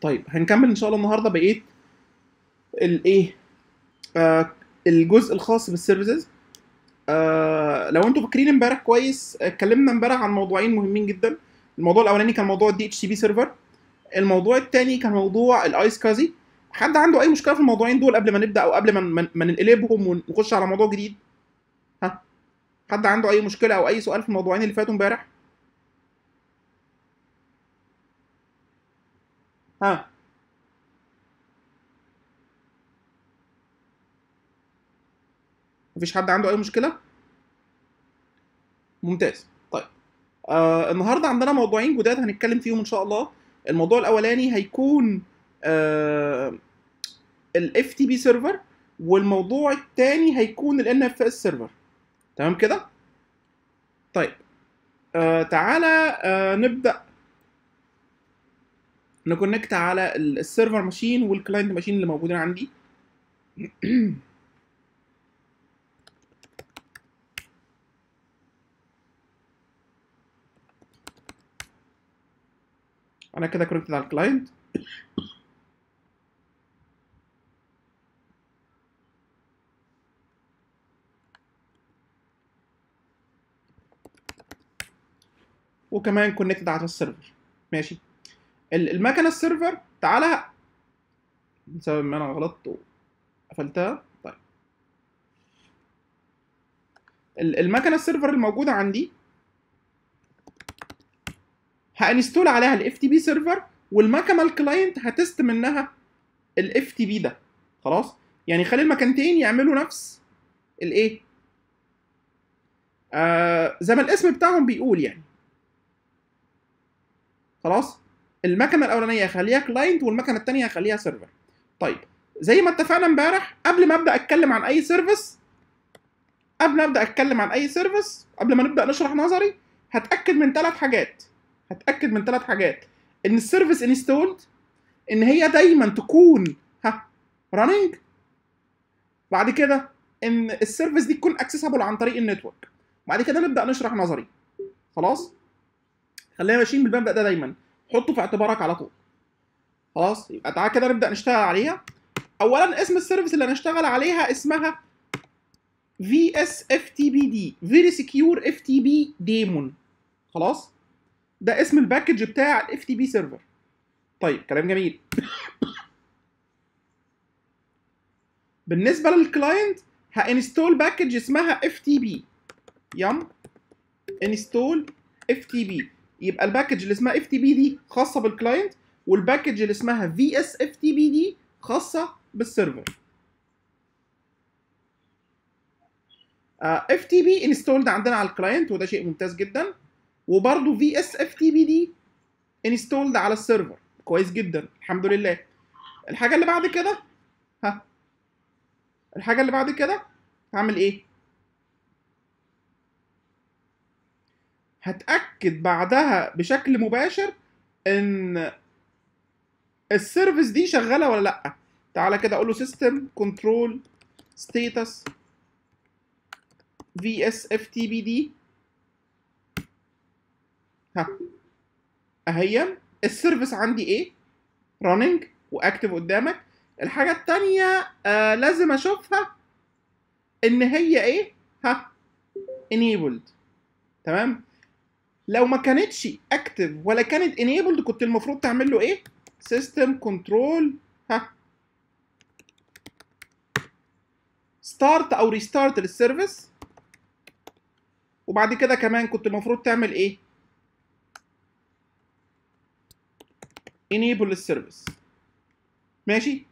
طيب هنكمل إن شاء الله النهارده بقية الايه آه الجزء الخاص بال services آه لو أنتوا فاكرين امبارح كويس اتكلمنا امبارح عن موضوعين مهمين جدا. الموضوع الأولاني كان موضوع ال DHCP server الموضوع الثاني كان موضوع ال iSCSI حد عنده أي مشكلة في الموضوعين دول قبل ما نبدأ أو قبل ما ما- ما ننقلبهم ونخش على موضوع جديد؟ ها؟ حد عنده أي مشكلة أو أي سؤال في الموضوعين اللي فاتوا امبارح؟ ها. مفيش حد عنده أي مشكلة؟ ممتاز. طيب. آه النهارده عندنا موضوعين جداد هنتكلم فيهم إن شاء الله. الموضوع الأولاني هيكون آه ال FTP server والموضوع الثاني هيكون ال NFS server تمام كده؟ طيب. آه تعالى آه نبدأ. ن connect على ال- server machine وال client machine اللي موجودين عندي. أنا كده connected على ال client وكمان connected على ال server. ماشي. المكنة ال server تعالى. بسبب ما أنا غلطت وقفلتها. طيب. ال- المكنة ال server الموجودة عندي. ه install عليها ال FTP server والمكنة ال client ه test منها ال FTP ده. خلاص؟ يعني خلي المكنتين يعملوا نفس الايه آه زي ما الاسم بتاعهم بيقول يعني. خلاص؟ المكنة الأولانية هخليها client والمكنة الثانية هخليها server طيب زي ما اتفقنا امبارح قبل ما أبدأ أتكلم عن أي service قبل ما أبدأ أتكلم عن أي service قبل ما نبدأ نشرح نظري هتأكد من ثلاث حاجات. هتأكد من ثلاث حاجات. إن ال service installed إن هي دايما تكون ها running بعد كده إن ال service دي تكون accessible عن طريق ال network بعد كده نبدأ نشرح نظري. خلاص؟ خلينا ماشيين بالمبدأ ده دايما. حطه في اعتبارك على طول. خلاص؟ يبقى تعالى كده نبدأ نشتغل عليها. اولا اسم ال service اللي هنشتغل عليها اسمها vsftp daemon خلاص؟ ده اسم ال package بتاع ال FTP server طيب كلام جميل. بالنسبة لل client ه install package اسمها FTP yum? install FTP يبقى ال package اللي اسمها FTP دي خاصة بال client وال package اللي اسمها في اس اف تي بي دي خاصة بال server FTP installed عندنا على ال client وده شيء ممتاز جدا. وبرده في اس اف تي بي دي انستولد على السيرفر كويس جدا الحمد لله. الحاجة اللي بعد كده؟ ها. الحاجة اللي بعد كده؟ هعمل إيه؟ هتأكد بعدها بشكل مباشر إن ال service دي شغالة ولا لأ. تعالى كده أقول له سيستم كنترول ستيتس في اس اف تي بي دي ها. أهي. ال service عندي إيه؟ running و active قدامك. الحاجة التانية آه لازم أشوفها إن هي إيه؟ ها. enabled. تمام؟ لو ما كانتش active ولا كانت enabled كنت المفروض تعمل له إيه؟ system control ها. start أو restart لل service وبعد كده كمان كنت المفروض تعمل إيه؟ enable لل service ماشي؟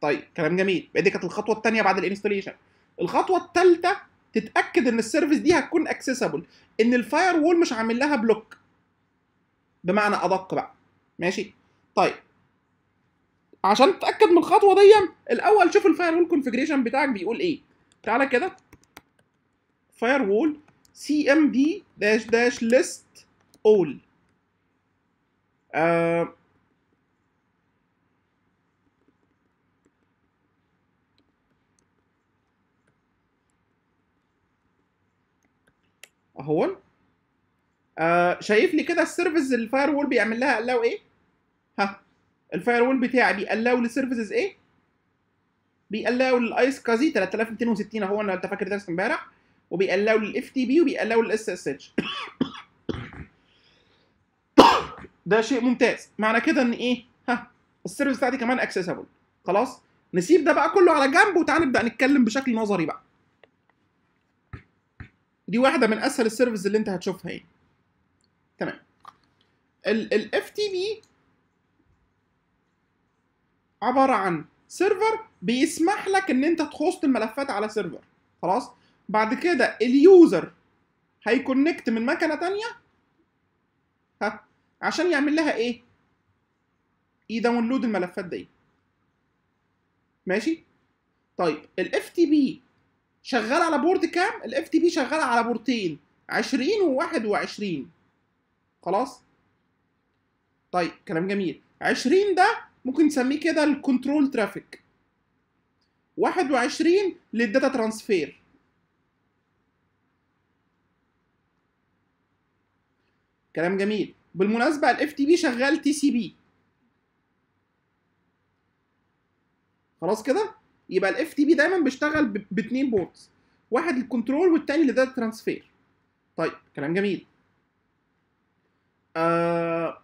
طيب كلام جميل. دي كانت الخطوة الثانية بعد ال installation الخطوة الثالثه تتأكد إن ال service دي هتكون accessible إن ال firewall مش عامل لها block بمعنى أدق بقى. ماشي؟ طيب. عشان تتأكد من الخطوة دي الأول شوف ال firewall configuration بتاعك بيقول إيه. تعالى كده. فاير وول سي ام دي داش داش ليست اول اهو آه شايف لي كده ال service ال firewall بيعمل لها قال إيه؟ ها ال firewall بتاعي بي allow ل services إيه؟ بي allow لل iSCSI 3260 أهو أنا انت فاكر درس امبارح. وبي allow لل FTP وبي allow لل SSH. ده شيء ممتاز. معنى كده إن إيه؟ ها ال service بتاعتي كمان accessible خلاص؟ نسيب ده بقى كله على جنب وتعالى نبدأ نتكلم بشكل نظري بقى. دي واحدة من أسهل ال service اللي أنت هتشوفها يعني تمام. ال FTP عبارة عن server بيسمح لك إن أنت ت host الملفات على server. خلاص؟ بعد كده ال user هي connect من مكنة تانية. ها؟ عشان يعمل لها إيه؟ ي download الملفات دي. ماشي؟ طيب FTP شغال على port كام؟ ال FTP شغال على بورتين 20 و21 خلاص؟ طيب كلام جميل. 20 ده ممكن نسميه كده ال control traffic 21 لل data transfer. كلام جميل. بالمناسبة ال FTP شغال TCP خلاص كده؟ يبقى ال FTP دايما بيشتغل باثنين ports. واحد لل control والتاني لل data transfer طيب كلام جميل. آه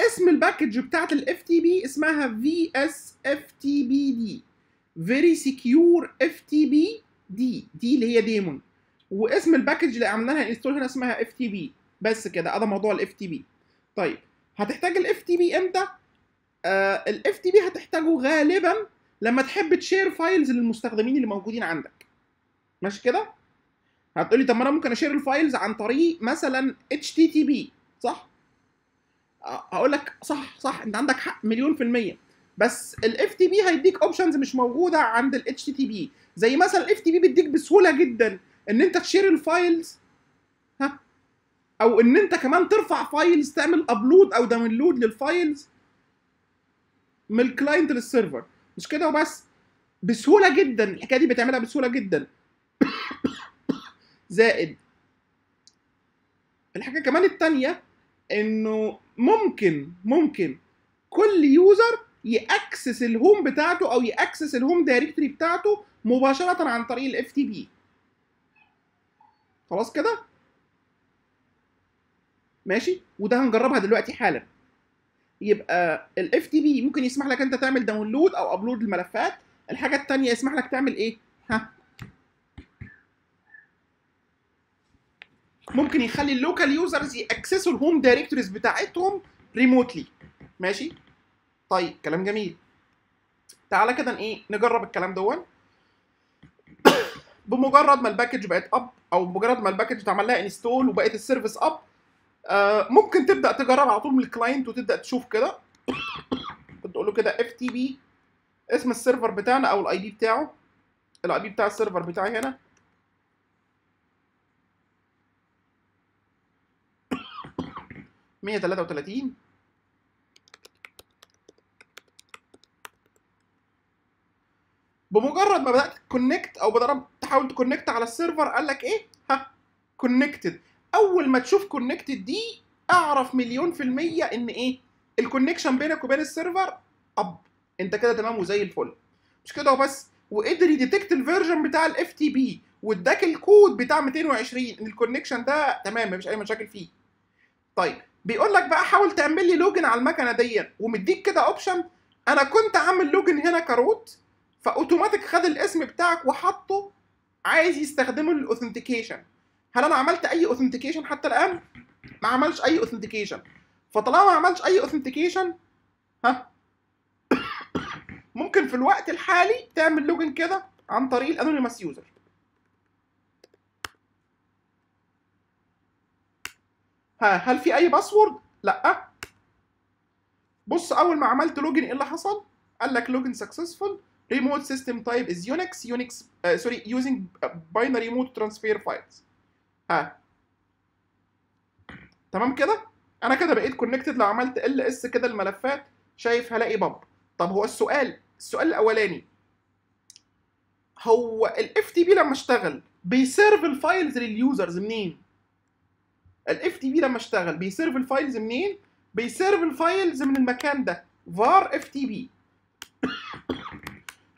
اسم ال package بتاعت ال FTP اسمها في اس اف تي بي دي فيري سكيور اف تي بي دي دي اللي هي daemon واسم ال package اللي عملنا لها install هنا اسمها FTP بس كده ده موضوع ال FTP طيب هتحتاج ال FTP إمتى؟ ال FTP هتحتاجه غالبا لما تحب تشير files للمستخدمين اللي موجودين عندك. ماشي كده؟ هتقولي طب ما أنا ممكن أشير ال files عن طريق مثلا HTTP صح؟ هقول لك صح صح أنت عندك حق مليون في المية. بس ال FTP هيديك options مش موجودة عند ال HTTP زي مثلا ال FTP بيديك بسهولة جدا إن أنت تشير ال files ها؟ أو إن أنت كمان ترفع فايلز تعمل upload أو download لل files من ال client لل server مش كده وبس؟ بسهولة جدا. الحكاية دي بتعملها بسهولة جدا. زائد الحاجة كمان التانية إنه ممكن ممكن كل user ي access ال home بتاعته أو ي access ال home directory بتاعته مباشرة عن طريق ال FTP خلاص كده؟ ماشي؟ وده هنجربها دلوقتي حالا. يبقى ال FTP ممكن يسمح لك أنت تعمل download أو upload الملفات. الحاجة الثانية يسمح لك تعمل إيه؟ ها. ممكن يخلي اللوكال يوزرز يأكسسوا الهوم دايركتوريز بتاعتهم remotely ماشي؟ طيب كلام جميل. تعالى كده إيه نجرب الكلام دوت بمجرد ما ال package بقت up أو بمجرد ما ال package اتعمل لها install وبقت ال service up آه ممكن تبدأ تجرب على طول من ال client وتبدأ تشوف كده. كنت له كده FTP اسم ال server بتاعنا أو ال IP بتاعه. ال IP بتاع ال server بتاعي هنا. مية تلاتة وتلاتين. بمجرد ما بدأت ت connect أو بدأت تحاول ت connect على ال server قال لك إيه؟ ها connected أول ما تشوف connected دي أعرف مليون في المية إن إيه؟ ال connection بينك وبين ال server up. أنت كده تمام وزي الفل. مش كده وبس. وقدر ي detect ال version بتاع ال FTP واداك الكود بتاع 220 ان ال connection ده تمام مفيش أي مشاكل فيه. طيب بيقول لك بقى حاول تعمل لي login على المكنة دي ومديك كده option أنا كنت عامل login هنا ك root ف automatic خد الاسم بتاعك وحطه عايز يستخدمه لل authentication هل أنا عملت أي authentication حتى الآن؟ ما عملش أي authentication فطالما ما عملش أي authentication ها؟ ممكن في الوقت الحالي تعمل login كده عن طريق ال anonymous user ها هل في أي password لأ. بص أول ما عملت login إيه اللي حصل؟ قال لك login successful system type is Unix Unix uh, sorry using binary mode transfer files. ها. تمام كده؟ أنا كده بقيت connected لو عملت ls كده الملفات شايف هلاقي pub طب هو السؤال السؤال الأولاني. هو ال FTP لما اشتغل بي serve ال files لل users منين؟ ال FTP لما اشتغل بي serve ال files منين؟ بي serve ال files من المكان ده var ftp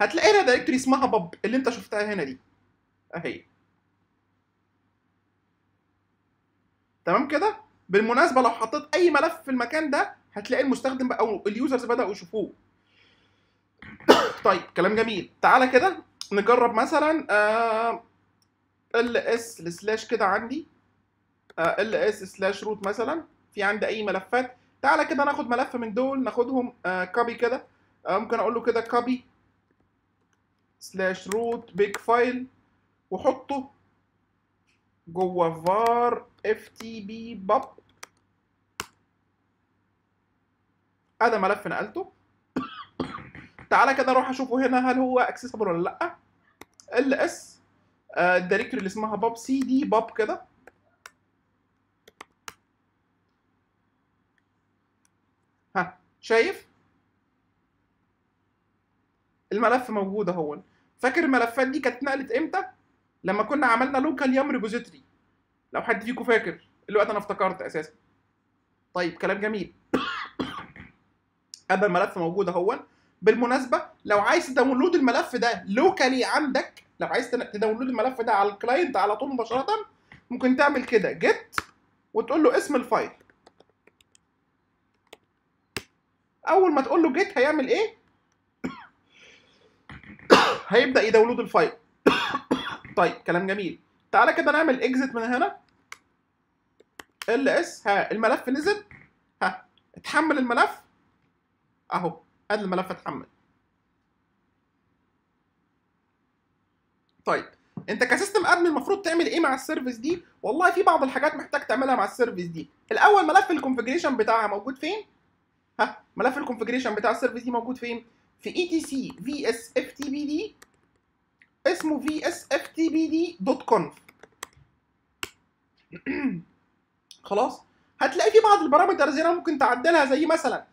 هتلاقي هنا directory اسمها pub اللي انت شفتها هنا دي. أهي. تمام كده؟ بالمناسبة لو حطيت أي ملف في المكان ده هتلاقي المستخدم بقى أو ال users بدأوا يشوفوه. طيب كلام جميل. تعالى كده نجرب مثلا ls slash كده عندي. ls slash root مثلا. في عندي أي ملفات. تعالى كده ناخد ملف من دول ناخدهم copy كده. آه، ممكن أقول له كده copy slash root big file وحطه جوه var ftp pub ادي ملف نقلته تعالى كده أروح أشوفه هنا هل هو accessible ولا لأ. ls ال directory اللي اسمها pub cd pub كده. ها شايف؟ الملف موجود أهو. فاكر الملفات دي كانت اتنقلت إمتى؟ لما كنا عملنا local yum repository لو حد فيكم فاكر الوقت أنا افتكرت أساسا. طيب كلام جميل. هذا الملف موجود أهو. بالمناسبة لو عايز ت download الملف ده locally عندك لو عايز ت download الملف ده على ال client على طول مباشرة ممكن تعمل كده. get وتقول له اسم ال file. أول ما تقول له get هيعمل إيه؟ هيبدأ ي download ال file. طيب كلام جميل. تعالى كده نعمل exit من هنا. ls ها الملف نزل. ها اتحمل الملف. أهو ادي الملف اتحمل. طيب أنت ك system admin المفروض تعمل إيه مع ال service دي؟ والله في بعض الحاجات محتاج تعملها مع ال service دي. الأول ملف ال configuration بتاعها موجود فين؟ ها ملف ال configuration بتاع ال service دي موجود فين؟ في اي تي سي في اس اف تي بي دي اسمه conf خلاص؟ هتلاقي في بعض ال parameters هنا ممكن تعدلها زي مثلا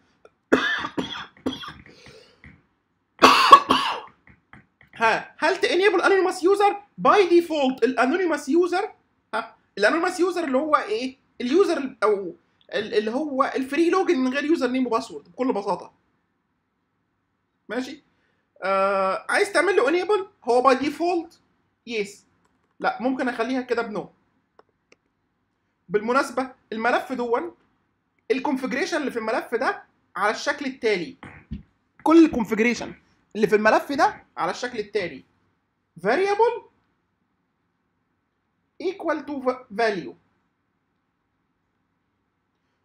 ها هل ت enable anonymous user by default ال anonymous user ها ال anonymous user اللي هو إيه؟ ال user أو ال- اللي هو ال free login من غير username و password بكل بساطة. ماشي؟ آه عايز تعمل له enable هو by default yes لا ممكن أخليها كده ب no. بالمناسبة الملف دون ال configuration اللي في الملف ده على الشكل التالي. كل ال configuration اللي في الملف ده على الشكل التالي. Variable equal to value.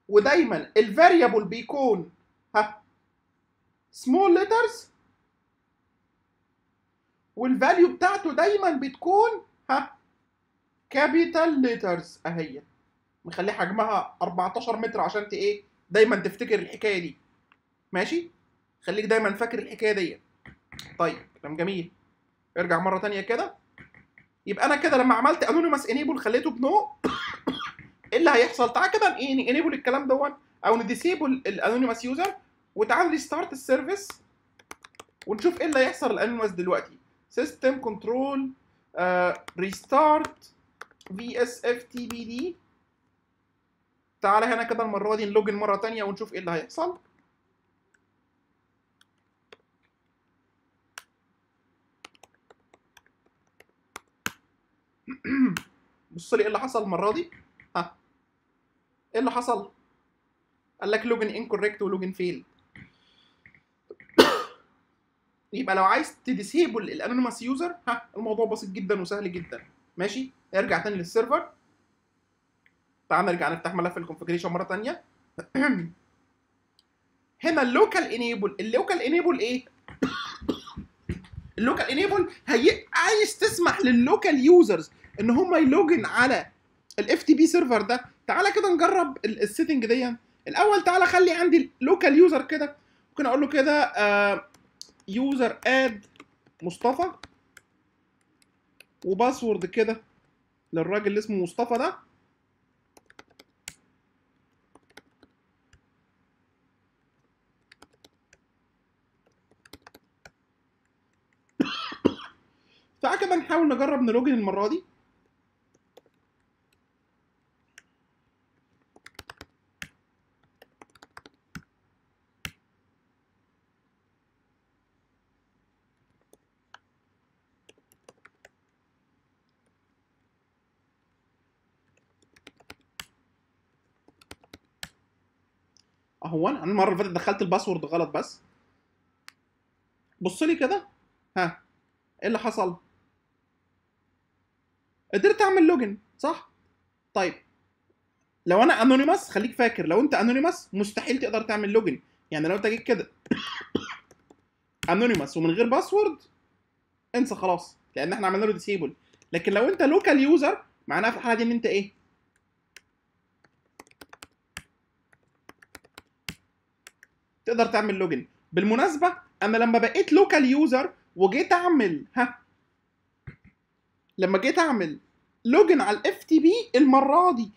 ودايما ال variable بيكون ها small letters وال value بتاعته دايما بتكون ها capital letters. اهي مخليه حجمها 14 متر عشان إيه؟ دايما تفتكر الحكاية دي. ماشي؟ خليك دايما فاكر الحكاية دي. طيب كلام جميل. ارجع مرة تانية كده. يبقى أنا كده لما عملت anonymous enable خليته ب no إيه اللي هيحصل؟ تعال كده انيبل الكلام دون أو ن disable ال anonymous user وتعال restart ال service ونشوف إيه اللي هيحصل ال anonymous دلوقتي. system control restart vs تعالى هنا كده المرة دي ن login مرة تانية ونشوف إيه اللي هيحصل. بص لي إيه اللي حصل المرة دي. ها. إيه اللي حصل؟ قال لك login incorrect و login fail يبقى لو عايز ت disable ال anonymous user ها الموضوع بسيط جدا وسهل جدا. ماشي؟ ارجع تاني لل server. تعال نرجع نفتح ملف ال configuration مرة تانية. هنا ال local enable ال local enable إيه؟ ال local enable هي عايز تسمح لل local users إن هم ي login على ال FTP server ده. تعالى كده نجرب ال setting دي الأول تعالى خلي عندي local user كده. ممكن أقول له كده user add مصطفى و password كده للراجل اللي اسمه مصطفى ده. تعالى كده نحاول نجرب نلوجن المرة دي. اهو أنا المرة اللي فاتت دخلت الباسورد غلط بس. بص لي كده. ها. إيه اللي حصل؟ قدرت أعمل login صح؟ طيب. لو أنا anonymous خليك فاكر لو أنت anonymous مستحيل تقدر تعمل login يعني لو أنت جيت كده. anonymous ومن غير password انسى خلاص لأن إحنا عملنا له disable لكن لو أنت local user معناها في الحالة دي إن أنت إيه؟ تقدر تعمل login بالمناسبة أنا لما بقيت local user وجيت أعمل ها لما جيت أعمل login على ال FTP المرة دي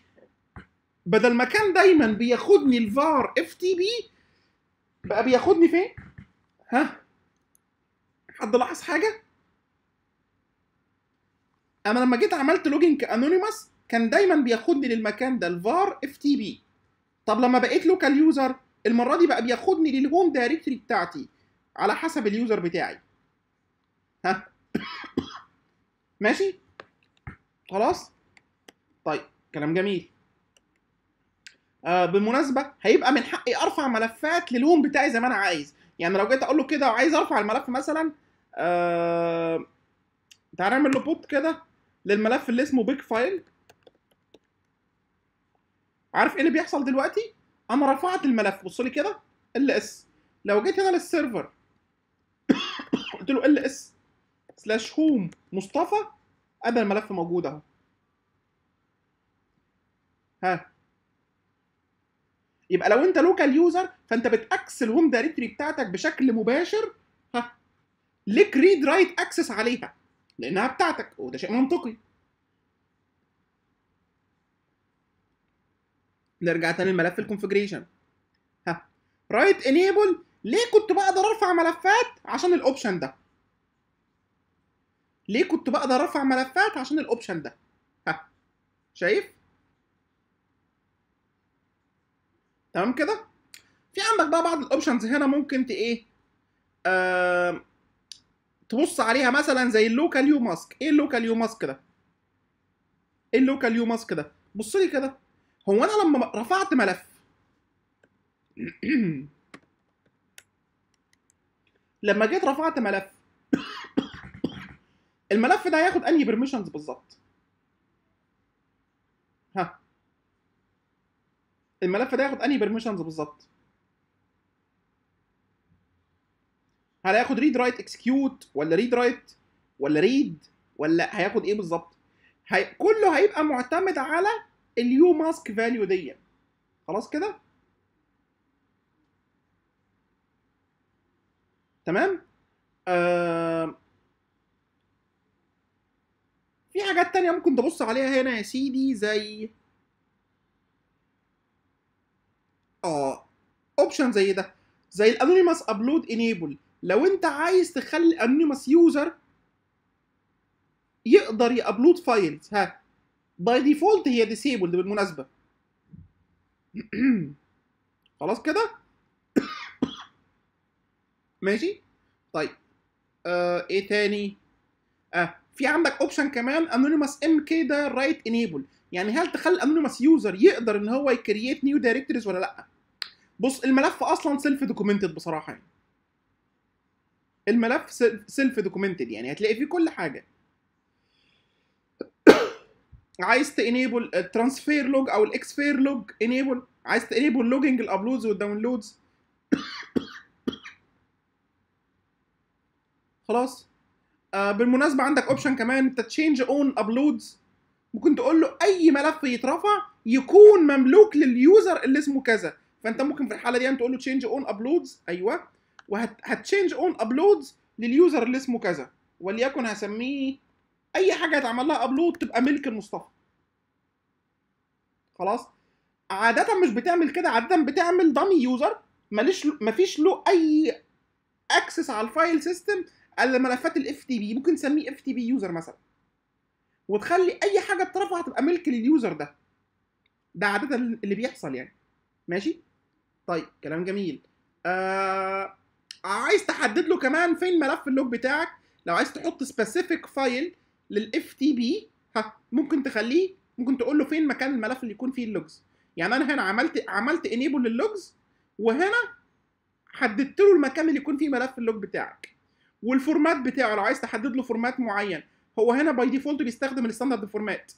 بدل ما كان دايما بياخدني ال var FTP بقى بياخدني فين؟ ها حد لاحظ حاجة؟ أنا لما جيت عملت login ك anonymous كان دايما بياخدني للمكان ده ال var FTP طب لما بقيت local user المرة دي بقى بياخدني لل home directory بتاعتي على حسب ال user بتاعي. ها؟ ماشي؟ خلاص؟ طيب كلام جميل. آه بالمناسبة هيبقى من حقي أرفع ملفات لل home بتاعي زي ما أنا عايز. يعني لو جيت أقول له كده وعايز أرفع الملف مثلا آه تعال نعمل له put كده للملف اللي اسمه big file عارف إيه اللي بيحصل دلوقتي؟ أنا رفعت الملف بص لي كده ls لو جيت هنا لل server قلت له ls slash home مصطفى ادي الملف موجود أهو. ها. يبقى لو أنت local user فأنت بت access ال home directory بتاعتك بشكل مباشر. ها. ليك read write access عليها لأنها بتاعتك وده شيء منطقي. نرجع تاني لملف ال configuration ها. write enable ليه كنت بقدر ارفع ملفات عشان ال option ده؟ ليه كنت بقدر ارفع ملفات عشان ال option ده؟ ها. شايف؟ تمام كده؟ في عندك بقى بعض ال options هنا ممكن ت إيه. تبص عليها مثلا زي ال local umask إيه ال local umask ده؟ إيه ال local umask ده؟ بص لي كده. هو أنا لما رفعت ملف. لما جيت رفعت ملف. الملف ده هياخد أنهي permissions بالظبط؟ ها. الملف ده هياخد أنهي permissions بالظبط؟ هل هياخد read write execute ولا read write ولا read ولا هياخد إيه بالظبط؟ هي... كله هيبقى معتمد على ال umask value دي. خلاص كده؟ تمام؟ آه... في حاجات تانية ممكن تبص عليها هنا يا سيدي زي آه option زي ده. زي ال anonymous upload enable لو انت عايز تخلي ال anonymous user يقدر ي upload files ها. by default هي disable بالمناسبة. خلاص كده؟ ماشي؟ طيب. آه إيه تاني؟ آه في عندك option كمان anonymous mkdir write enable يعني هل تخلي ال anonymous user يقدر إن هو ي create new directories ولا لأ؟ بص الملف أصلا self-documented بصراحة يعني. الملف self-documented يعني هتلاقي فيه كل حاجة. عايز ت enable ال transfer log أو ال xferlog enable. عايز ت enable logging ال uploads وال downloads. خلاص. آه بالمناسبة عندك option كمان انت change own uploads ممكن تقول له أي ملف يترفع يكون مملوك لل user اللي اسمه كذا. فأنت ممكن في الحالة دي تقول له change own uploads أيوه. وه change own uploads لل user اللي اسمه كذا. وليكن هسميه أي حاجة يتعمل لها upload تبقى ملك المصطفى. خلاص؟ عادة مش بتعمل كده عادة بتعمل dummy user ماليش مفيش له أي access على ال file system إلا ملفات ال FTP ممكن تسميه FTP user مثلا. وتخلي أي حاجة اترفع تبقى ملك لل user ده. ده عادة اللي بيحصل يعني. ماشي؟ طيب كلام جميل. آه... عايز تحدد له كمان فين ملف ال log بتاعك؟ لو عايز تحط specific file لل FTP ها ممكن تخليه ممكن تقول له فين مكان الملف اللي يكون فيه ال logs؟ يعني أنا هنا عملت عملت enable لل logs وهنا حددت له المكان اللي يكون فيه ملف ال log بتاعك. وال format بتاعه لو عايز تحدد له format معين هو هنا by default بيستخدم ال standard format.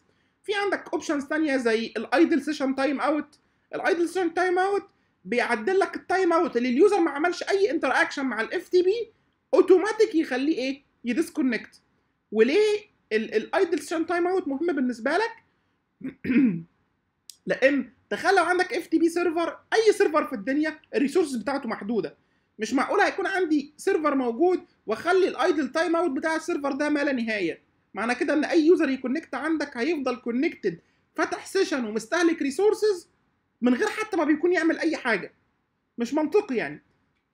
في عندك options ثانية زي ال idle session timeout ال idle session timeout بيعدل لك ال timeout اللي ال user ما عملش أي interaction مع ال FTP اوتوماتيك يخليه إيه؟ ي disconnect. وليه ال idle session timeout مهم بالنسبة لك. لأن تخيل لو عندك FTP server أي server في الدنيا ال resources بتاعته محدودة. مش معقول هيكون عندي server موجود وأخلي ال idle timeout بتاع ال server ده ما لا نهاية. معنى كده إن أي user ي connect عندك هيفضل connected فتح session ومستهلك resources من غير حتى ما بيكون يعمل أي حاجة. مش منطقي يعني.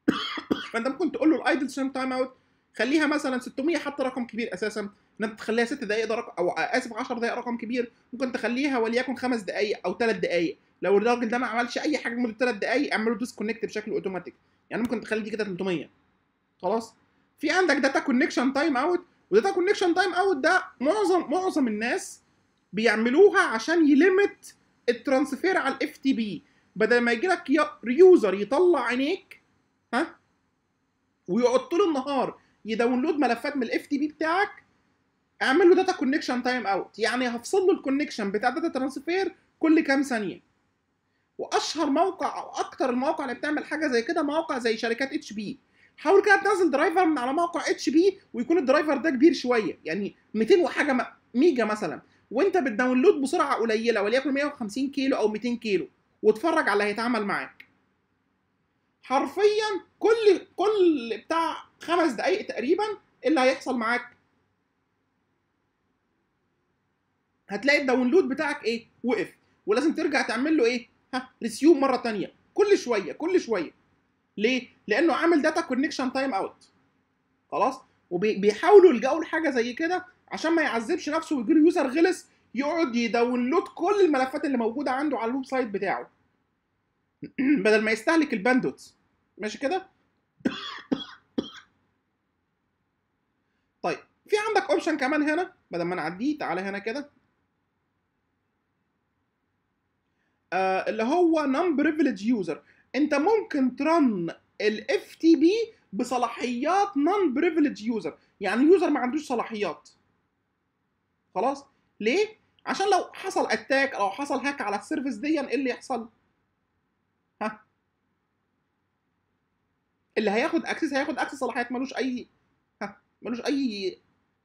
فأنت ممكن تقول له ال idle session timeout خليها مثلا 600 حتى رقم كبير أساسا. إن أنت تخليها 6 دقائق ده رقم أو آسف 10 دقائق رقم كبير ممكن تخليها وليكن 5 دقائق أو 3 دقائق لو الراجل ده ما عملش أي حاجة لمدة 3 دقائق اعمله disconnect بشكل اوتوماتيك يعني ممكن تخلي دي كده 300 خلاص؟ في عندك data connection timeout و data connection timeout ده معظم معظم الناس بيعملوها عشان ي limit ال transfer على ال FTP بدل ما يجي لك user يطلع عينيك ها؟ ويقعد طول النهار ي download ملفات من ال FTP بتاعك اعمل له data connection timeout يعني هفصل له ال connection بتاع data transfer كل كام ثانية. واشهر موقع أو أكتر المواقع اللي بتعمل حاجة زي كده مواقع زي شركات HP حاول كده تنزل driver من على موقع HP ويكون ال driver ده كبير شوية. يعني 200 وحاجة ميجا مثلا. وانت بت download بسرعة قليلة وليكن 150 كيلو أو 200 كيلو. واتفرج على اللي هيتعمل معاك. حرفيا كل كل بتاع خمس دقايق تقريبا اللي هيحصل معاك هتلاقي ال download بتاعك إيه؟ وقف. ولازم ترجع تعمل له إيه؟ ها resume مرة تانية. كل شوية كل شوية. ليه؟ لأنه عامل data connection timeout خلاص؟ وبيحاولوا يلجأوا لحاجة زي كده عشان ما يعذبش نفسه ويجي له user غلس يقعد ي download كل الملفات اللي موجودة عنده على ال website بتاعه. بدل ما يستهلك ال bandwidth ماشي كده؟ طيب في عندك option كمان هنا. بدل ما نعديه تعالى هنا كده. آه اللي هو non-privileged user انت ممكن ت run ال FTP بصلاحيات non-privileged user يعني user ما عندوش صلاحيات. خلاص؟ ليه؟ عشان لو حصل attack أو حصل hack على ال service دي إيه اللي يحصل؟ ها؟ اللي هياخد access هياخد access صلاحيات ملوش أي ها؟ ملوش أي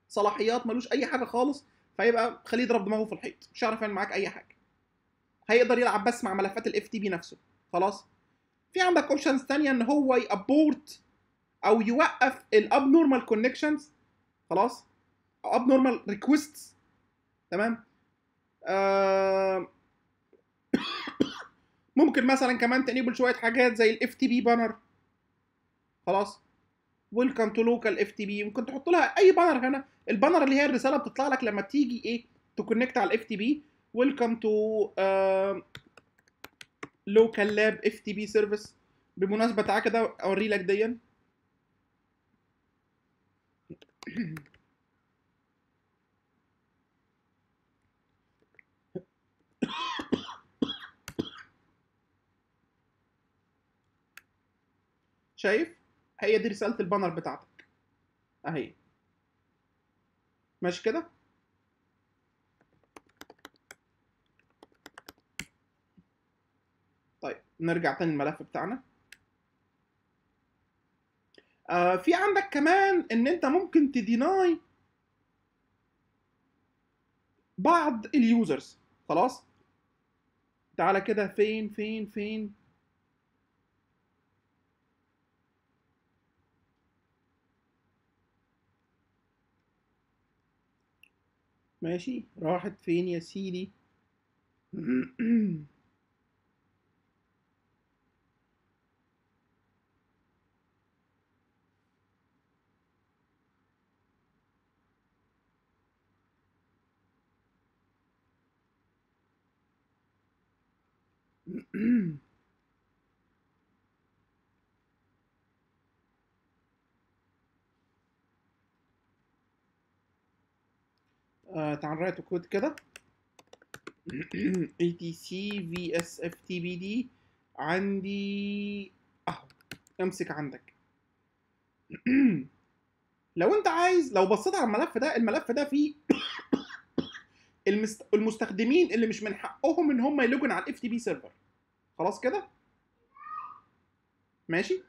صلاحيات ملوش أي حاجة خالص فيبقى خليه يضرب دماغه في الحيط. مش هيعرف يعمل معاك أي حاجة. هيقدر يلعب بس مع ملفات ال FTP نفسه. خلاص؟ في عندك options ثانية إن هو ي abort أو يوقف ال abnormal connections خلاص؟ أو abnormal requests تمام ممكن مثلا كمان ت enable شوية حاجات زي ال FTP banner خلاص؟ welcome to local FTP ممكن تحط لها أي banner هنا. ال banner اللي هي الرسالة بتطلع لك لما تيجي إيه؟ ت connect على ال FTP welcome to local lab FTP service بالمناسبه تعالى كده أوري لك ديا. شايف؟ هي دي رسالة ال banner بتاعتك. أهي. ماشي كده طيب نرجع تاني الملف بتاعنا. آه في عندك كمان إن أنت ممكن ت deny بعض ال users. خلاص؟ تعالى كده فين فين فين؟ ماشي. راحت فين يا سيدي آه تعال ن write code كده etc vsftpd عندي أهو. امسك عندك. لو انت عايز لو بصيت على الملف ده الملف ده فيه المست... المستخدمين اللي مش من حقهم إن هم ي login على ال FTP server. خلاص كده؟ ماشي؟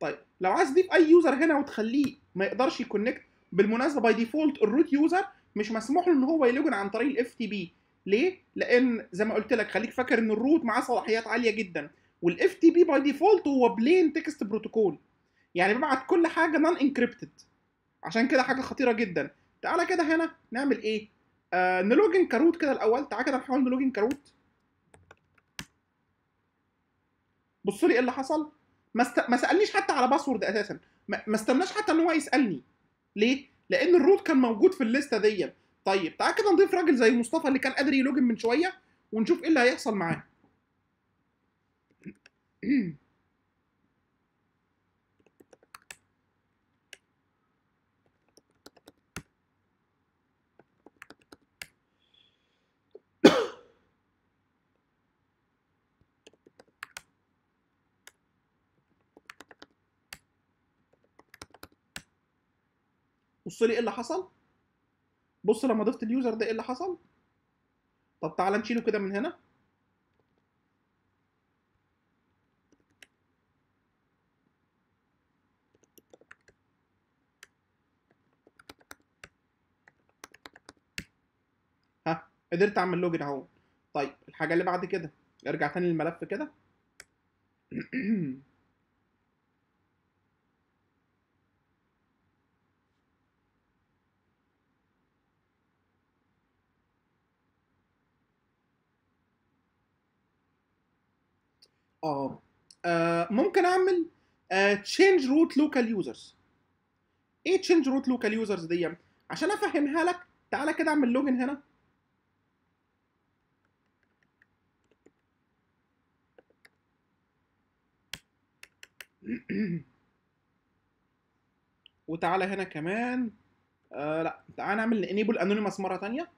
طيب لو عايز تضيف أي user هنا وتخليه ما يقدرش ي connect بالمناسبة by default ال root user مش مسموح له إن هو ي login عن طريق ال FTP ليه؟ لأن زي ما قلت لك خليك فاكر إن ال root معاه صلاحيات عالية جدا. وال FTP by default هو plain text بروتوكول يعني ببعت كل حاجة non encrypted عشان كده حاجة خطيرة جدا. تعالى كده هنا نعمل إيه؟ آه ن login ك root كده الأول. تعالى كده نحاول ن login ك root. بص لي إيه اللي حصل. ما, است... ما سألنيش حتى على password أساسا. ما, ما استناش حتى إن هو يسألني. ليه؟ لأن ال root كان موجود في الليستة دي طيب تعالى كده نضيف راجل زي مصطفى اللي كان قادر ي login من شوية ونشوف إيه اللي هيحصل معاه. بص لي إيه اللي حصل. بص لما ضفت اليوزر ده إيه اللي حصل. طب تعالى نشيله كده من هنا. ها قدرت أعمل لوجن أهو. طيب الحاجة اللي بعد كده. ارجع تاني للملف كده. آه. آه، ممكن أعمل change root local users إيه change root local users دي عشان أفهمها لك تعالى كده أعمل login هنا. وتعالى هنا كمان. آه لأ تعالى نعمل enable anonymous مرة تانية.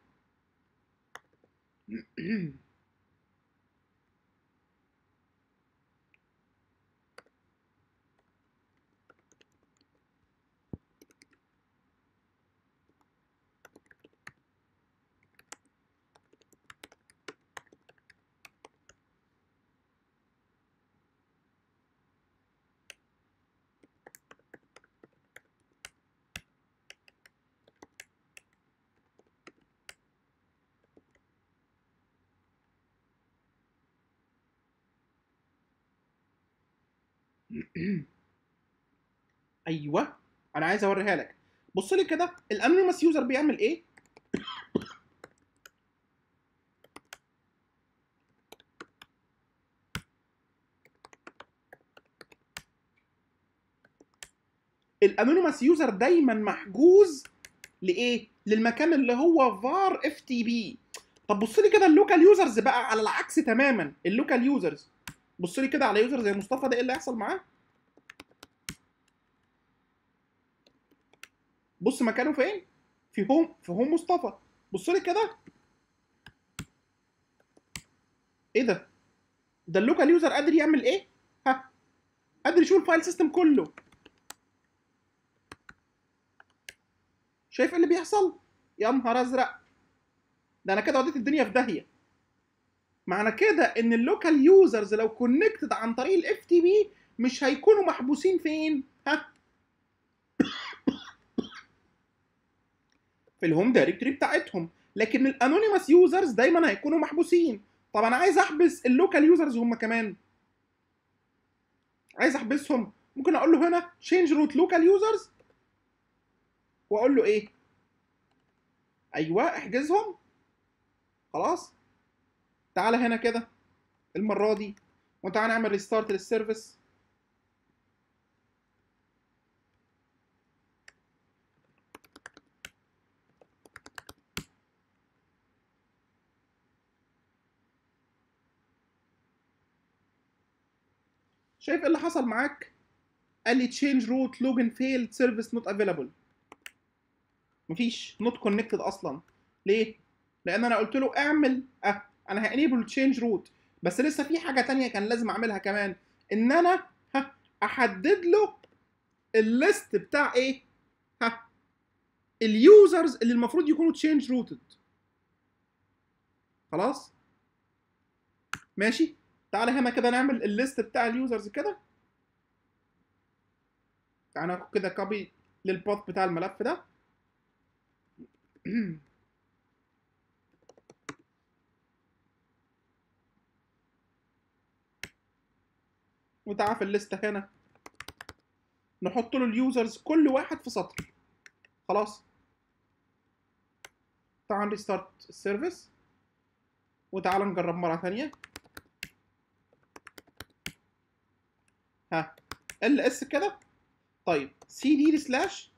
أيوه. أنا عايز أوريها لك. بص لي كده ال anonymous user بيعمل إيه؟ ال anonymous user دايما محجوز لإيه؟ للمكان اللي هو var pub طب بص لي كده ال local users بقى على العكس تماما. ال local users بص لي كده على user زي مصطفى ده إيه اللي هيحصل معاه. بص مكانه فين؟ في home في home مصطفى. بص لي كده. إيه ده؟ ده ال local user قادر يعمل إيه؟ ها قادر يشوف ال file system كله. شايف إيه اللي بيحصل؟ يا نهار أزرق. ده أنا كده وديت الدنيا في داهية. معنى كده إن ال local users لو connected عن طريق ال FTP مش هيكونوا محبوسين فين؟ ها؟ في ال home directory بتاعتهم. لكن ال anonymous users دايما هيكونوا محبوسين. طب أنا عايز أحبس ال local users هم كمان. عايز أحبسهم. ممكن أقول له هنا change root local users. وأقول له إيه؟ أيوه احجزهم. خلاص. تعالى هنا كده المرة دي وتعالى نعمل restart لل service. شايف إيه اللي حصل معاك؟ قال لي change root login failed service not available. مفيش not connected أصلا. ليه؟ لأن أنا قلت له اعمل أه. أنا ه enable change root بس لسه في حاجة تانية كان لازم اعملها كمان. ان أنا ها احدد له ال list بتاع إيه؟ ها ال users اللي المفروض يكونوا change rooted. خلاص؟ ماشي؟ تعالى هنا كده نعمل ال list بتاع ال users كده. تعالى ناخد كده copy لل path بتاع الملف ده. وتعالى في الليسته هنا. نحط له ال users كل واحد في سطر. خلاص. تعال restart ال service وتعال نجرب مرة ثانية. ها. ls كده. طيب. cd slash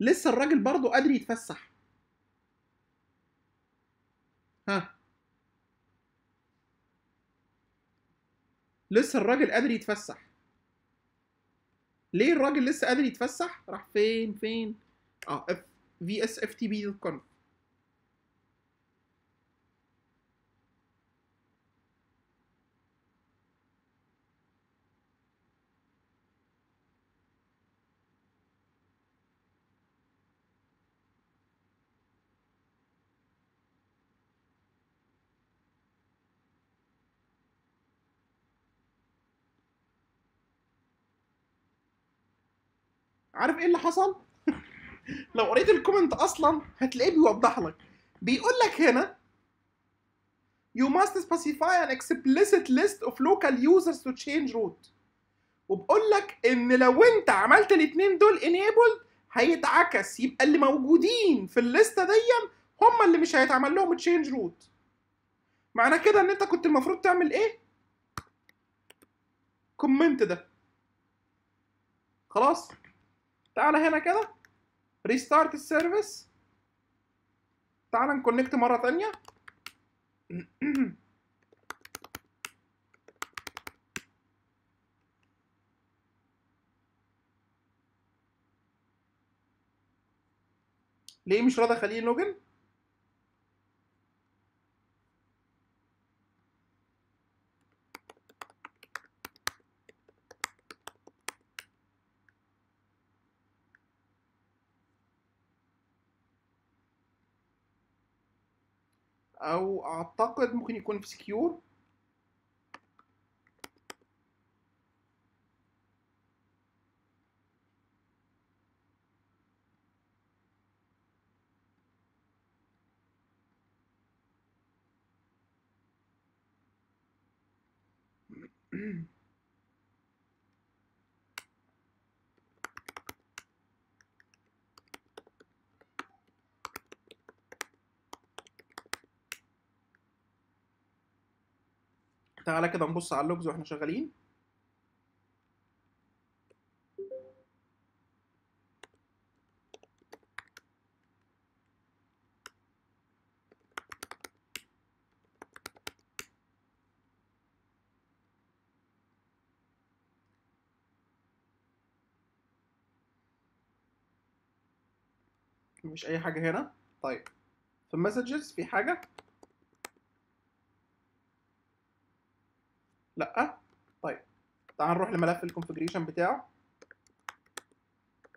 لسه الراجل برضه قادر يتفسح. ها. لسه الراجل قادر يتفسح. ليه الراجل لسه قادر يتفسح؟ راح فين فين؟ آه في اس اف تي بي دوت كونف عارف إيه اللي حصل؟ لو قريت ال comment أصلا هتلاقيه بيوضح لك. بيقول لك هنا You must specify an explicit list of local users to change route. وبقول لك إن لو أنت عملت الاثنين دول enable هيتعكس. يبقى اللي موجودين في الليستة دي هم اللي مش هيتعمل لهم change root معنى كده إن أنت كنت المفروض تعمل إيه؟ comment ده. خلاص؟ تعالى هنا كده. restart ال service. تعالى ن connect مرة ثانية ليه مش راضي أخليه login أو أعتقد ممكن يكون في سكيور تعالى كده نبص على اللوجز وإحنا شغالين. مش أي حاجة هنا؟ طيب. في ال messages في حاجة؟ لا. طيب. تعال نروح لملف ال configuration بتاعه.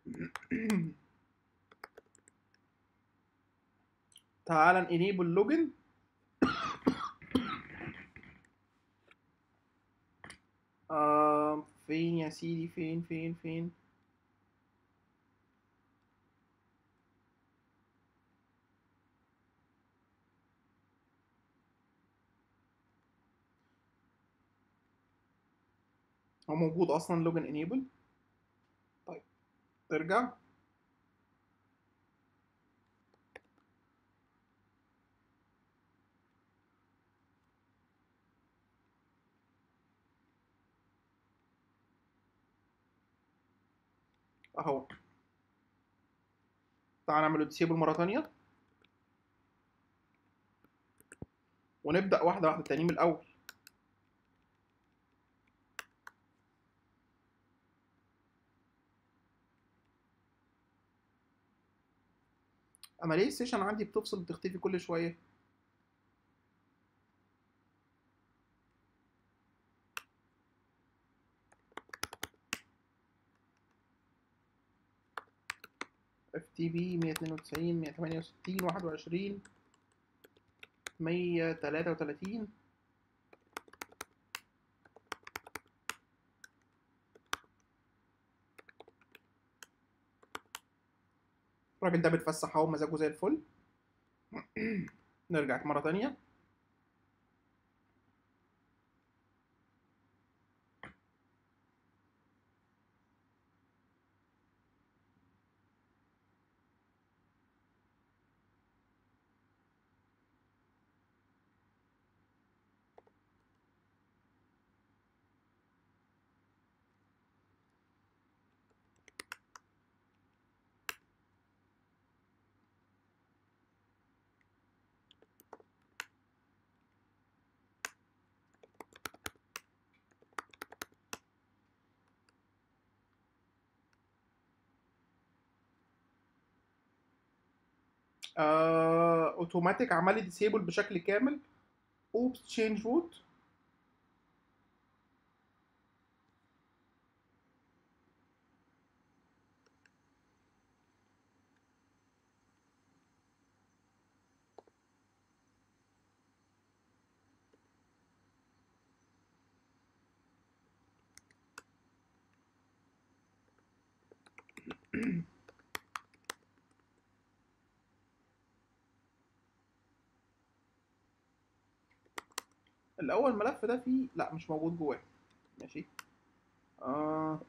تعال enable login آه فين يا سيدي؟ فين فين فين؟ هو موجود أصلا login enable؟ طيب ترجع أهو. تعال نعمل disable مرة ثانية ونبدأ واحدة واحدة تاني من الأول. أنا ليه ال session عندي بتفصل بتختفي كل شوية؟ FTP 192 168 21 133 الراجل ده بيتفسح أهو مزاجه زي الفل. نرجع مرة تانية. اوتوماتيك عمل لي disable بشكل كامل. OOPS change root الأول الملف ده فيه لا مش موجود جواه. ماشي؟ آه.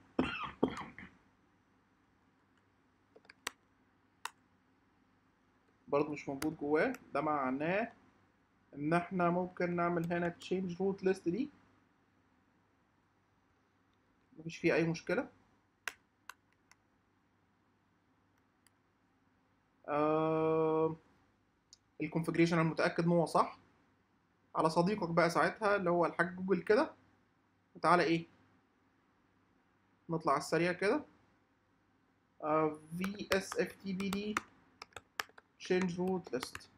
برضه مش موجود جواه. ده معناه إن إحنا ممكن نعمل هنا change root list دي. مفيش فيه أي مشكلة. آه. ال configuration أنا متأكد إن هو صح. على صديقك بقى ساعتها اللي هو الحاج جوجل كده. وتعالى إيه؟ نطلع على السريع كده. بي دي change root list.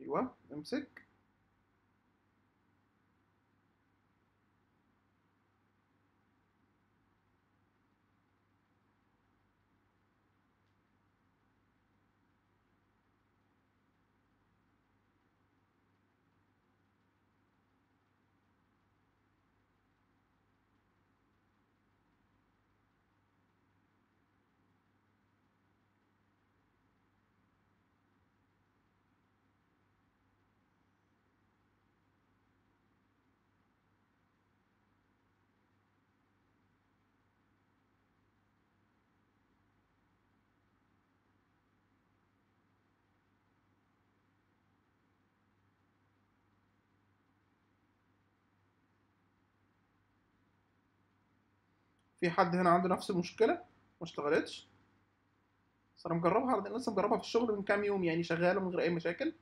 أيوه امسك. في حد هنا عنده نفس المشكلة؟ ما اشتغلتش. بس أنا مجربها لسه مجربها في الشغل من كام يوم يعني شغالة من غير أي مشاكل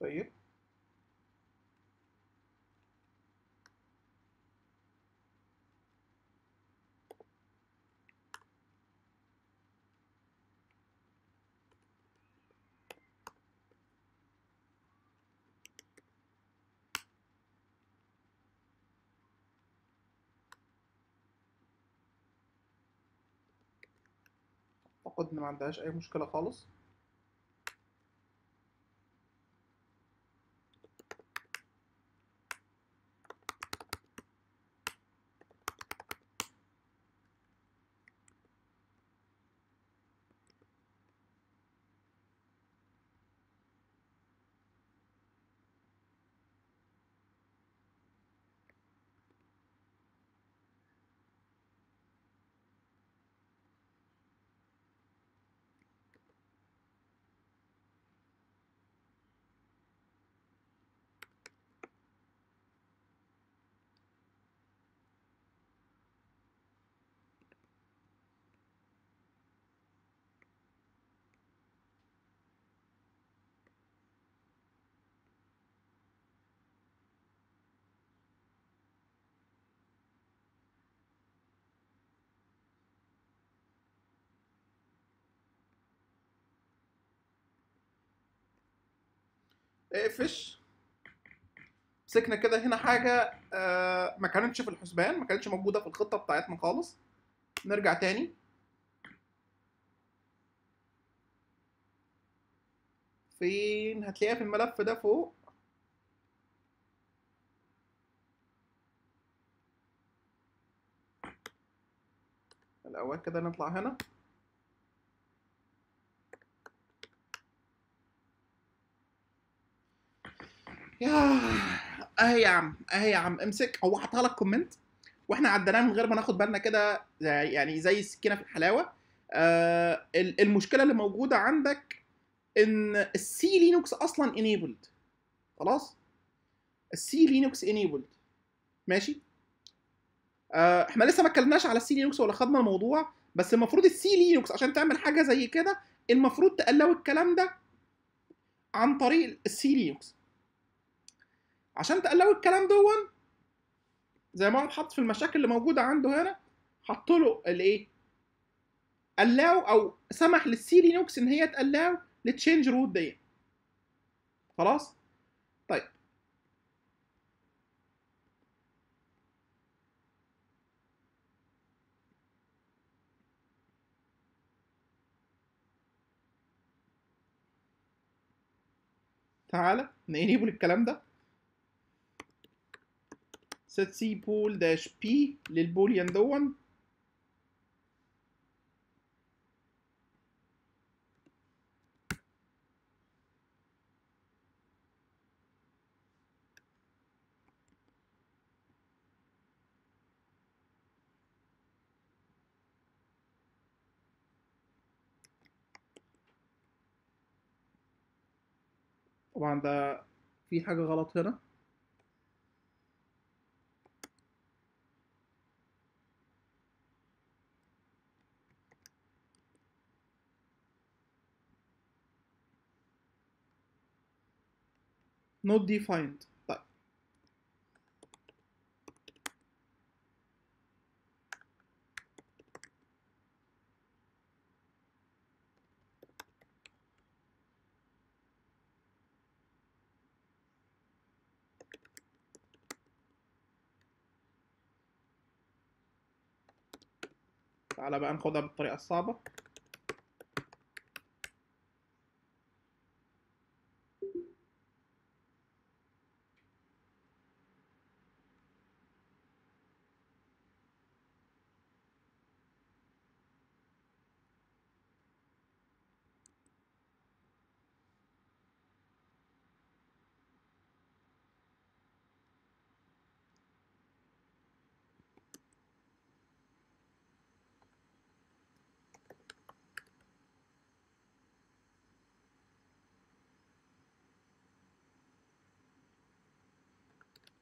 طيب اعتقد ان ما عندهاش أي مشكلة خالص. اقفش. مسكنا كده هنا حاجة آه ما كانتش في الحسبان ما كانتش موجودة في الخطة بتاعتنا خالص. نرجع تاني. فين؟ هتلاقيها في الملف ده فوق. الأول كده نطلع هنا. يا اهي يا عم اهي يا عم امسك هو حطها لك comment. وإحنا عديناه من غير ما ناخد بالنا كده يعني زي السكينه في الحلاوة. آه ال- المشكلة اللي موجودة عندك إن ال SELinux أصلا enabled خلاص؟ ال SELinux enabled ماشي؟ آه إحنا لسه ما اتكلمناش على ال SELinux ولا خدنا الموضوع بس المفروض ال SELinux عشان تعمل حاجة زي كده المفروض ت allow الكلام ده عن طريق ال SELinux. عشان ت allow الكلام ده. زي ما هو حط في المشاكل اللي موجودة عنده هنا حط له الإيه؟ allow أو سمح لل SELinux إن هي ت allow لل change root دي. خلاص؟ طيب. تعالى نينيبل الكلام ده. Set c pool dash p للبوليان دون طبعا ده في حاجة غلط هنا. Not defined. طيب تعالى بقى ناخدها بالطريقة الصعبة.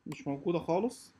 مش موجودة خالص.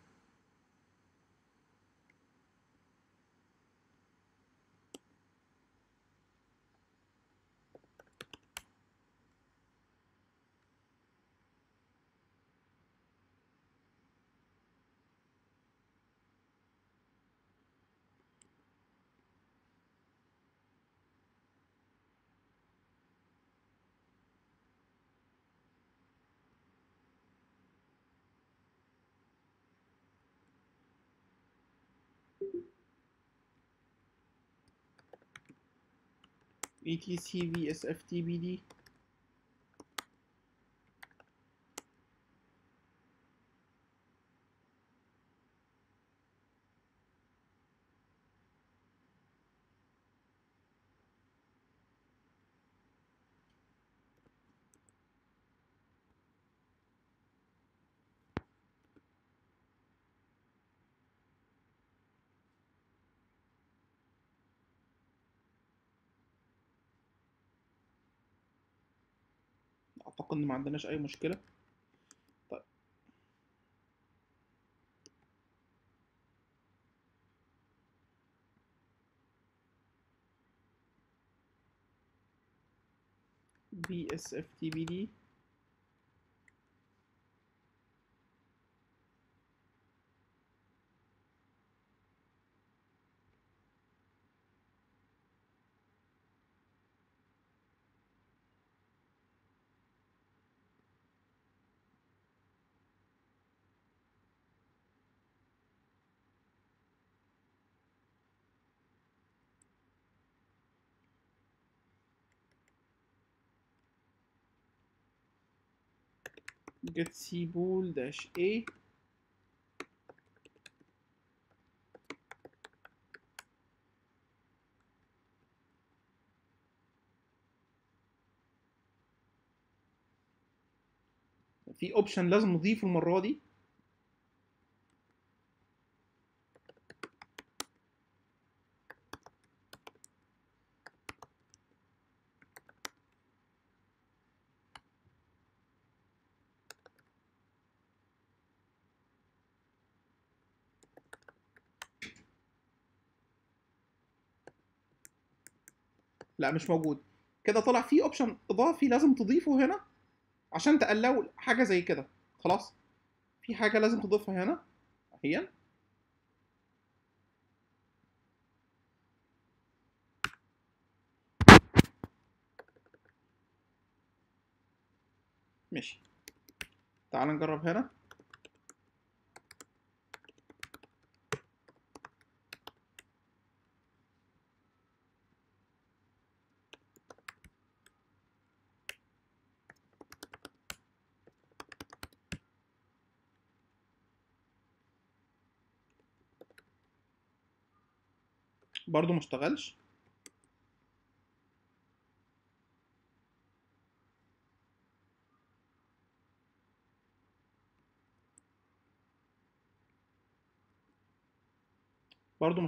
Etcvsftbd. أعتقد إن ما عندناش أي مشكلة. طيب. Vsftbd get cbool dash a. في اوبشن لازم نضيفه المرة دي. لا مش موجود. كده طلع فيه اوبشن إضافي لازم تضيفه هنا عشان تقلقوا حاجة زي كده. خلاص؟ في حاجة لازم تضيفها هنا أهي. ماشي. تعال نجرب هنا. برضو ما اشتغلش. برضو ما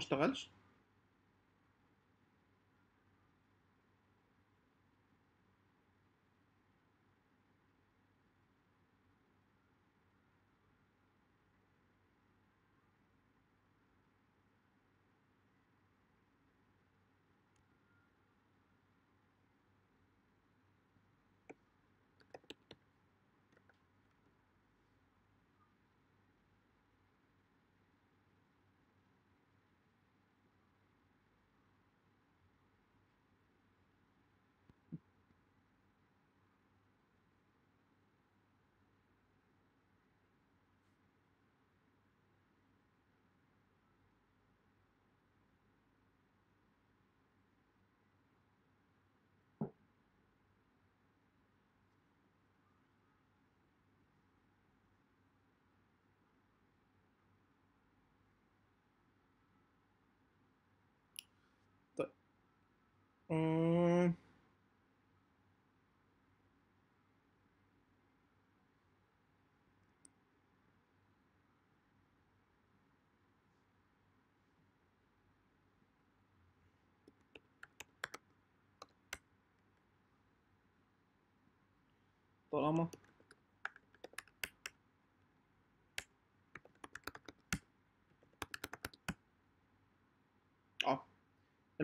Mm.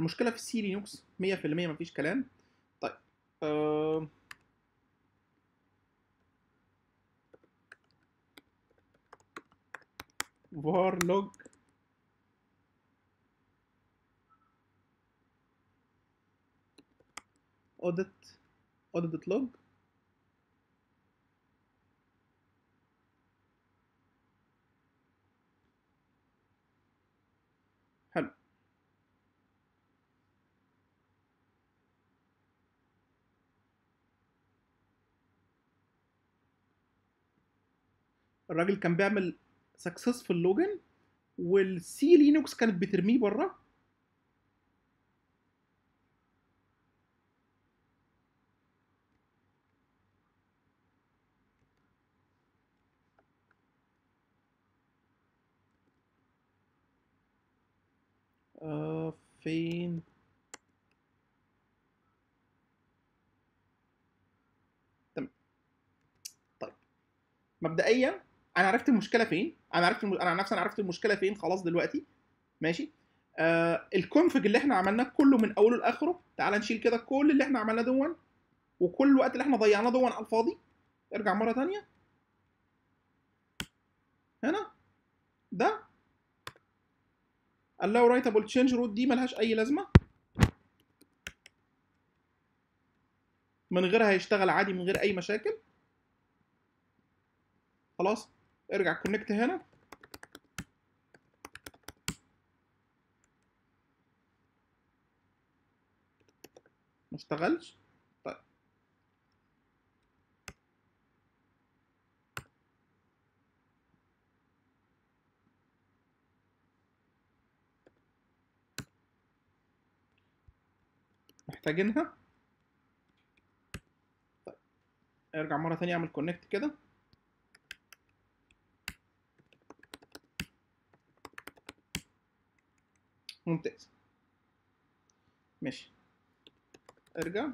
المشكلة في السي لينكس 100% مفيش كلام. طيب آه... var log audit audit log. الراجل كان بيعمل successful login وال SELinux كانت بترميه بره. آه فين؟ تمام. طيب. مبدئيا أنا عرفت المشكلة فين؟ أنا عرفت الم... أنا عن نفسي أنا عرفت المشكلة فين خلاص دلوقتي. ماشي؟ آه الكونفج اللي إحنا عملناه كله من أوله لآخره تعال نشيل كده كل اللي إحنا عملناه دون وكل الوقت اللي إحنا ضيعناه دون على الفاضي. ارجع مرة تانية. هنا؟ ده؟ allow writable change root دي ملهاش أي لازمة. من غيرها هيشتغل عادي من غير أي مشاكل. خلاص؟ ارجع كونكت هنا. ما اشتغلش؟ طيب. محتاجينها؟ طيب. ارجع مرة ثانية اعمل connect كده. ممتاز. ماشي. ارجع.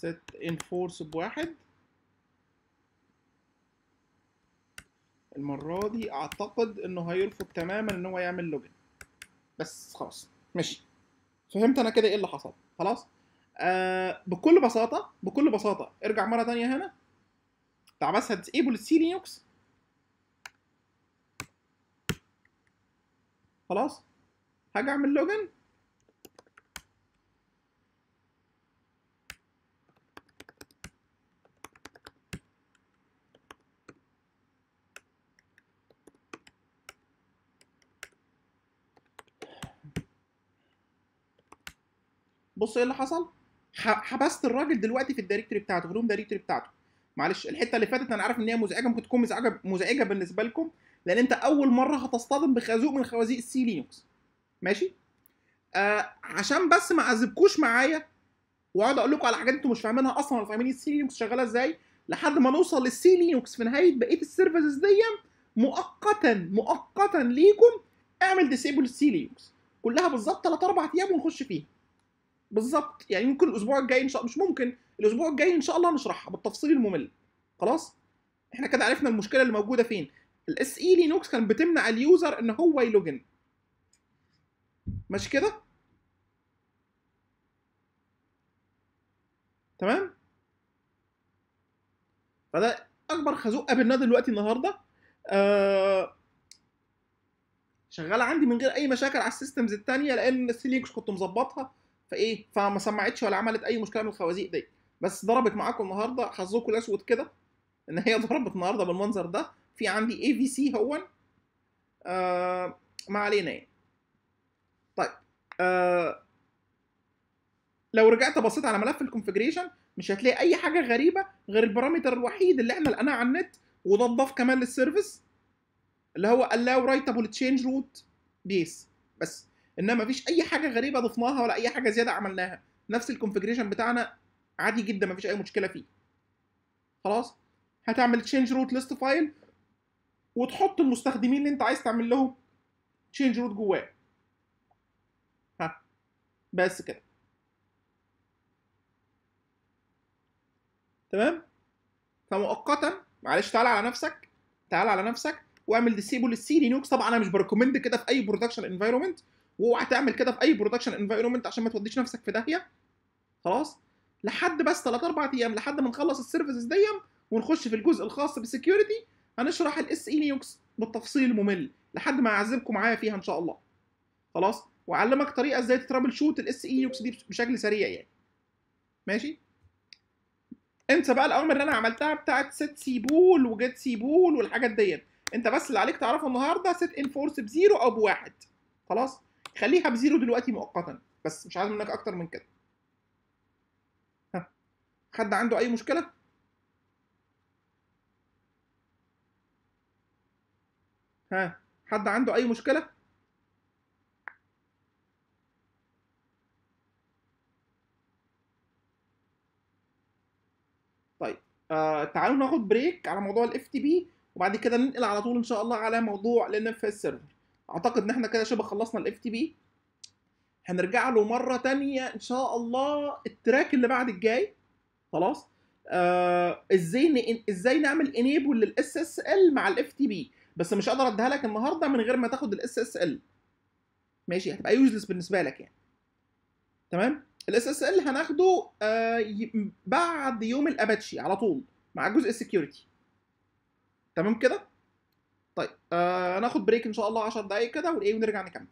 set enforce بواحد. المرة دي أعتقد إنه هيرفض تماما إن هو يعمل login بس خلاص. ماشي. فهمت أنا كده إيه اللي حصل. خلاص. آه بكل بساطة بكل بساطة ارجع مرة تانية هنا. بس هتسيبل ال SELinux. خلاص. هاجي أعمل login. بص إيه اللي حصل؟ حبست الراجل دلوقتي في ال directory بتاعته في ال home directory بتاعته. معلش الحتة اللي فاتت أنا عارف إن هي مزعجة ممكن تكون مزعجة مزعجة بالنسبة لكم. لأن انت اول مره هتصطدم بخازوق من خوازيق ال SELinux ماشي؟ آه عشان بس ما اعذبكوش معايا واقعد أقول لكم على حاجات أنتوا مش فاهمينها أصلا ولا فاهمين ال SELinux شغاله إزاي لحد ما نوصل لل SELinux في نهاية بقية ال services دي مؤقتا مؤقتا ليكم اعمل disable ال SELinux كلها بالظبط 3 4 أيام ونخش فيها. بالظبط. يعني ممكن الأسبوع الجاي إن شاء مش ممكن الأسبوع الجاي إن شاء الله نشرحها بالتفصيل الممل. خلاص؟ إحنا كده عرفنا المشكلة اللي موجودة فين. ال SELinux كان بتمنع ال user إن هو ي login. ماشي كده؟ تمام؟ فده أكبر خازوق قابلناه دلوقتي النهارده. آه شغالة عندي من غير أي مشاكل على ال systems التانية لأن ال SELinux كنت مظبطها فإيه فما سمعتش ولا عملت أي مشكلة من الخوازيق دي. بس ضربت معاكم النهارده حظكم الأسود كده إن هي ضربت النهارده بالمنظر ده. في عندي AVC آه ما علينا يعني. طيب آه لو رجعت بصيت على ملف ال configuration مش هتلاقي أي حاجة غريبة غير ال parameter الوحيد اللي إحنا لقيناه على النت وده اتضاف كمان لل service اللي هو allow writable chroot بس بس إنما مفيش أي حاجة غريبة ضفناها ولا أي حاجة زيادة عملناها. نفس ال configuration بتاعنا عادي جدا مفيش أي مشكلة فيه. خلاص؟ هتعمل change root list file وتحط المستخدمين اللي انت عايز تعمل لهم change root جواه. ها؟ بس كده. تمام؟ فمؤقتا معلش تعالى على نفسك. تعالى على نفسك واعمل disable لل SELinux طبعا أنا مش ب recommend كده في أي production environment واوعى تعمل كده في أي production environment عشان ما توديش نفسك في داهية. خلاص؟ لحد بس 3 4 أيام لحد ما نخلص ال services دي ونخش في الجزء الخاص بال security هنشرح ال SELinux بالتفصيل الممل لحد ما اعذبكم معايا فيها إن شاء الله. خلاص؟ وأعلمك طريقة إزاي ت troubleshoot ال SELinux دي بشكل سريع يعني. ماشي؟ انسى بقى الأوامر اللي أنا عملتها بتاعت setsebool و getsebool والحاجات ديت. أنت بس اللي عليك تعرفه النهارده setenforce ب zero أو بواحد. خلاص؟ خليها ب zero دلوقتي مؤقتا. بس مش عايز منك أكتر من كده. ها؟ حد عنده أي مشكلة؟ ها حد عنده أي مشكلة؟ طيب آه تعالوا ناخد break على موضوع ال FTP وبعد كده ننقل على طول إن شاء الله على موضوع ال NFS server. أعتقد إن إحنا كده شبه خلصنا ال FTP هنرجع له مرة تانية إن شاء الله. ال track اللي بعد الجاي. خلاص؟ آه إزاي. إزاي نعمل enable لل SSL مع ال FTP بس مش هقدر أديها لك النهارده من غير ما تاخد ال SSL ماشي هتبقى useless بالنسبة لك يعني. تمام؟ ال SSL هناخده آه. بعد يوم الأباتشي على طول مع جزء ال security تمام كده؟ طيب آه ناخد break إن شاء الله 10 دقايق كده ونرجع نكمل.